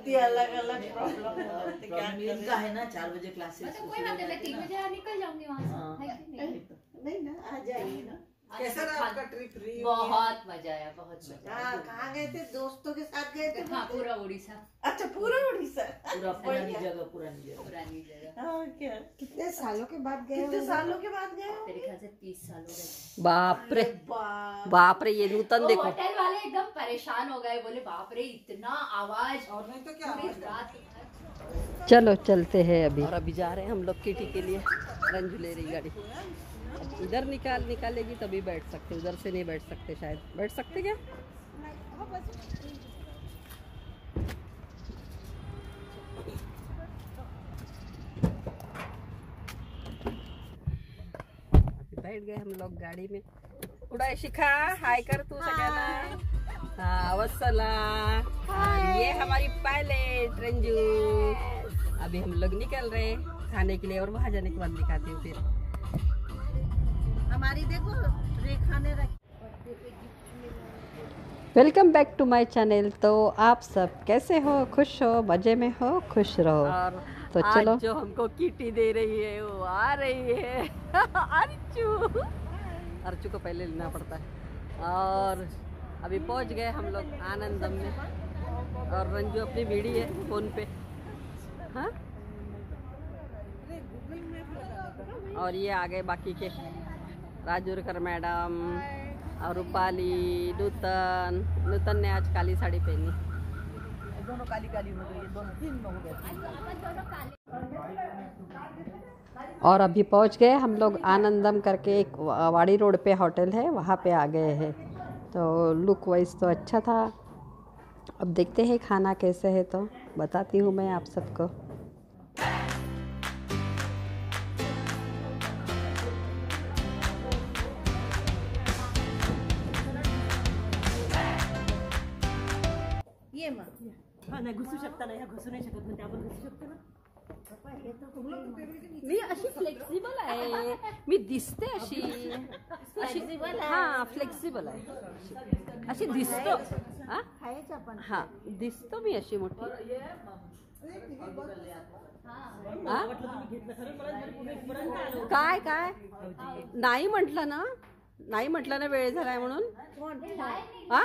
होती है अलग अलग प्रॉब्लम होती है क्या इनका है ना चार बजे क्लासेस मतलब कोई बात नहीं मैं तीन बजे निकल जाऊँगी वहाँ। से है? नहीं ना आ जाइए ना कैसा रहा आपका ट्रिप रही बहुत मज़ा आया बहुत मज़ा हाँ आया कहाँ गए थे? दोस्तों के साथ गए थे? हाँ पूरा उड़ीसा। अच्छा पूरा उड़ीसा? पूरा पुरानी जगह पुरानी जगह। पुरानी जगह। हाँ। क्या? कितने सालों के बाद गए कितने सालों के बाद गए हो? मेरे ख्याल से तीस साल हो गए। बाप रे। बाप। रे ये नूतन देखो। होटल वाले एकदम परेशान हो गए बोले बाप रे इतना आवाज़ और नहीं तो क्या रात चलो चलते हैं अभी। और अभी जा रहे हैं हम लोग किटी के लिए। रंजू ले रही गाड़ी इधर निकाल निकालेगी तभी बैठ सकते उधर से नहीं बैठ सकते शायद। बैठ सकते क्या? बैठ गए हम लोग गाडी में। उडाय शिखा हाय कर तू सगळ्यांना हाँ ये हमारी पायलट रंजू। अभी हम लोग निकल रहे हैं। खाने के लिए और वहाँ जाने के बाद दिखाती हूँ फिर। हमारी देखो रेखा ने रखी। Welcome back to my channel. तो आप सब कैसे हो? खुश हो? मज़े में हो? खुश रहो। और तो आज चलो। जो हमको किटी दे रही है वो आ रही है। अर्चू। अर्चू को पहले लेना पड़ता है। और अभी पहुँच गए हम लोग आनंदम में। और रंजू अपनी वीडी है फ़ोन पे। हाँ? और ये आ गए बाकी के राजूरकर मैडम और रूपाली नूतन नूतन ने आज काली साड़ी पहनी। दोनों काली काली हो गई दोनों तीन हो गए। और अभी पहुँच गए हम लोग आनंदम करके एक वाड़ी रोड पे होटल है वहाँ पे आ गए हैं। तो लुक वाइज तो अच्छा था। अब देखते हैं खाना कैसे है तो बताती हूँ मैं आप सबको। ये मग. नाही घुसू शकता ना ह्या घुसू नाही शकत म्हणजे आपण घुसू शकतो ना? मी अशी फ्लेक्सिबल आहे. मी दिसते अशी. अशी हा फ्लेक्सिबल आहे. अशी- दिसतो. हा? आपण हा दिसतो मी अशी मोठी. हा? काय काय? नाही म्हटलं ना. नाही म्हटलं ना वेळ झालाय म्हणून. हा?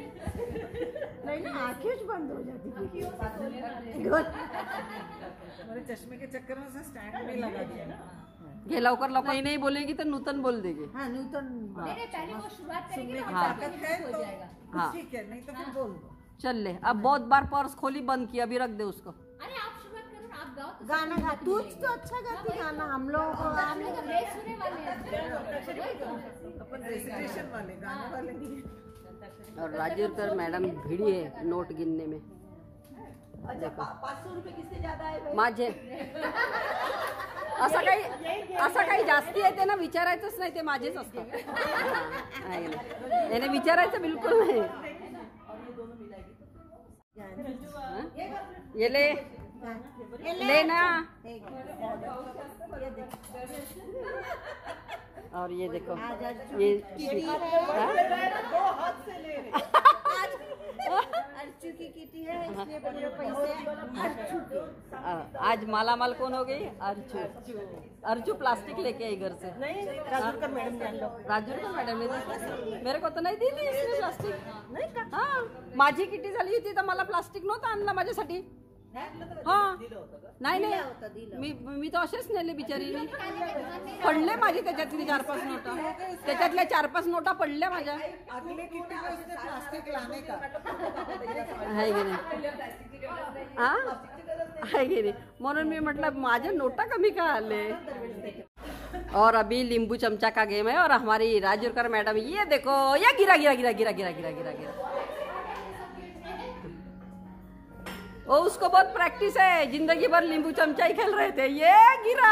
है नाही ना आंखेच बंद हो जाती. मेरे चश्मे के चक्कर में से स्टैंड नहीं लगा दिया ना। घे लवकर लवकर नहीं बोलेगी तो नूतन बोल देगी। हा नूतन नहीं नहीं पहले वो शुरुआत करेंगे ना हाँ। ताकत है तो हाँ। ठीक है नहीं तो फिर बोल दो। चल ले अब बहुत बार पर्स खोली बंद की अभी रख दे उसको। अरे आप शुरुआत करो ना आप गाओ तो गाना गा तूच तो अच्छा गाती गाना हम लोग को हम लोग तो सुने वाले हैं। अपन रेसिटेशन वाले गाने वाले नहीं और राजीव कर मैडम भिड़ी है नोट गिनने में। अच्छा पाच सौ रुपये किससे ज़्यादा आहे माझे। काही जास्ती आहे त्यांना विचारायचंच नाही ते माझेच असतात त्याने विचारायचं बिलकुल नाही. येले. ये ले ले ना और ये देखो ये हाँ? अर्चू की किटी है के आज माला माल कौन हो गई? अर्चू। अर्जू प्लास्टिक लेके आई घर से। नहीं राजूरकर मैडम ने राजूरकर मैडम मेरे को तो नाही दिली इसने प्लास्टिक। नाही का? हा माझी किटी झाली होती तर मला प्लास्टिक नव्हतं आणलं माझ्यासाठी. हा नाही नाही मी मी तर असेच नेले बिचारीने पडले माझे त्याच्यातली चार पाच नोटा त्याच्यातल्या चार पाच नोटा पडल्या माझ्या अगले किट्टी में उसने प्लास्टिक लाने का आहे की नाही हा आहे की नाही म्हणून मी म्हटलं माझ्या नोटा कमी का आले और अभी नींबू चमचा का गेम है और हमारी राजूरकर मैडम ये देखो ये गिरा गिरा गिरा गिरा गिरा गिरा गिरा गिरा वो उसको बहुत प्रैक्टिस है। ज़िंदगी भर नींबू चमचा ही खेल रहे थे। ये गिरा।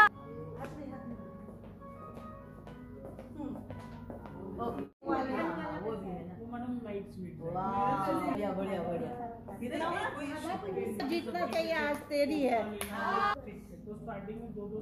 बढ़िया जितना चाहिए आज तेरी है। स्टार्टिंग में दो दो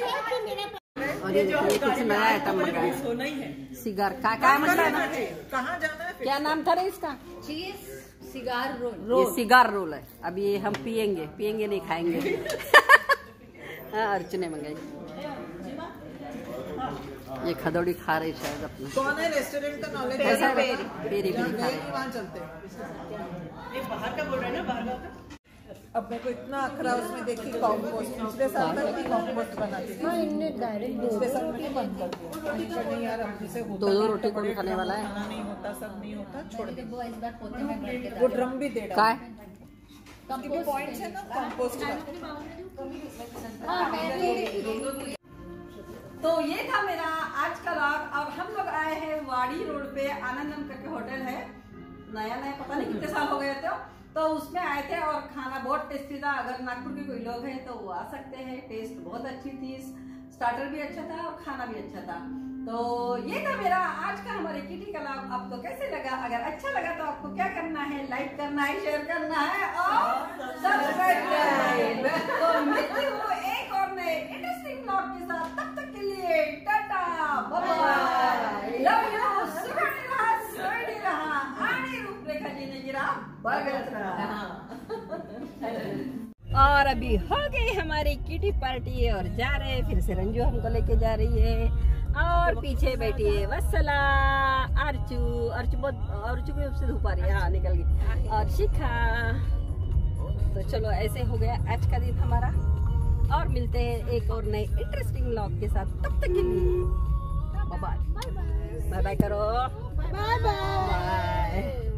और ये कुछ नया आइटम मंगाया सोना ही? है सिगार का क्या मतलब कहाँ जाना है क्या नाम था रे इसका? चीज़ सिगार रोल ये सिगार रोल है। अब ये हम पियेंगे पियेंगे नहीं खाएँगे। हाँ अर्चने मंगाई। ये खदौड़ी खा रही शायद अपना। कौन है रेस्टोरेंट का नॉलेज है पेरी पेरी जहाँ खा रही। कि चलते हैं। ये बाहर का बोल रहे हैं ना बाहर का अब मेरे को इतना अखरा उसमें देखी कॉम्पोस्ट पिछले साल तक मैं कॉम्पोस्ट बनाती थी। इनने डायरेक्ट पिछले साल मैंने बंद कर दिया। मैंने नहीं यार अब से होता दो दो रोटी कौन खाने वाला है? खाना नहीं होता सब नहीं होता छोड़ दे। वो इस बार पोते में वो ड्रम भी दे का डाला है? क्योंकि पॉइंट्स है ना का। हाँ, मैं भी- तो ये था मेरा आज का लॉग अब हम लोग आए हैं वाड़ी रोड पे आनंदम करके होटल है। नया नया पता नहीं कितने साल हो गए थे। तो उसमें आए थे और खाना बहुत टेस्टी था। अगर नागपुर के कोई लोग हैं तो वो आ सकते हैं। टेस्ट बहुत अच्छी थी। स्टार्टर भी अच्छा था और खाना भी अच्छा था। तो ये था मेरा आज का हमारे किटी कला। आपको कैसे लगा? अगर अच्छा लगा तो आपको क्या करना है? लाइक करना है शेयर करना है और सब्सक्राइब करना है। तो मिलती हूँ एक और नए इंटरेस्टिंग ब्लॉग के साथ तब तक के लिए टाटा बाय लव यू सुखी रहा सोई रहा आणि रूपरेखा जी ने गिरा बगत रहा और अभी हो गई हमारी किटी पार्टी और जा रहे हैं फिर से रंजू हमको लेके जा रही है। और पीछे बैठी है वत्सला अर्चू। अर्चू बहुत अर्चू की से धूप आ रही है। हाँ निकल गई। और शिखा। तो चलो ऐसे हो गया आज का दिन हमारा। और मिलते हैं एक और नए इंटरेस्टिंग व्लॉग के साथ। तब तक के लिए बाय बाय बाय बाय करो। Bye bye bye